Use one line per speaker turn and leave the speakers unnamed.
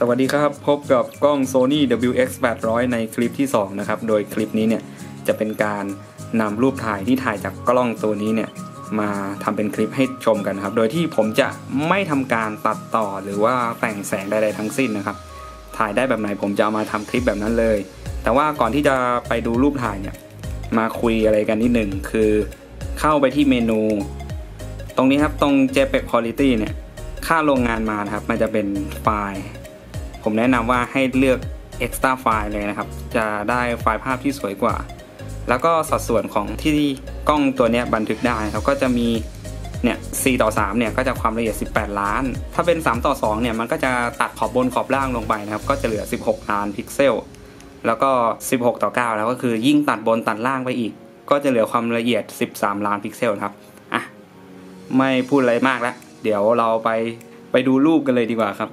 สวัสดีครับ พบกับกล้อง Sony WX 800 ในคลิปที่ 2 นะครับ โดยคลิปนี้เนี่ยจะเป็นการนำรูปถ่ายที่ถ่ายจากกล้องตัวนี้เนี่ยมาทำเป็นคลิปให้ชมกันครับ โดยที่ผมจะไม่ทำการตัดต่อหรือว่าแต่งแสงใดๆทั้งสิ้นนะครับ ถ่ายได้แบบไหนผมจะเอามาทำคลิปแบบนั้นเลย แต่ว่าก่อนที่จะไปดูรูปถ่ายเนี่ยมาคุยอะไรกันนิดหนึ่งคือเข้าไปที่เมนู ตรงนี้ครับตรง JPEG Quality เนี่ยค่าโรงงานมานะครับ มันจะเป็นไฟล์ ผมแนะนำว่าให้เลือก extra file เลยนะครับ จะได้ไฟล์ภาพที่สวยกว่า แล้วก็สัดส่วนของที่กล้องตัวนี้บันทึกได้ครับก็จะมีเนี่ย4ต่อ3เนี่ยก็จะความละเอียด 18 ล้าน ถ้าเป็น 3 ต่อ2เนี่ยมันก็จะตัดขอบบนขอบล่างลงไปนะครับ ก็จะเหลือ 16 ล้านพิกเซล แล้วก็ 16 ต่อ 9 แล้วก็คือยิ่งตัดบนตัดล่างไปอีก ก็จะเหลือความละเอียด 13 ล้านพิกเซลครับ อะ ไม่พูดอะไรมากแล้ว เดี๋ยวเราไปไปดูรูปกันเลยดีกว่าครับ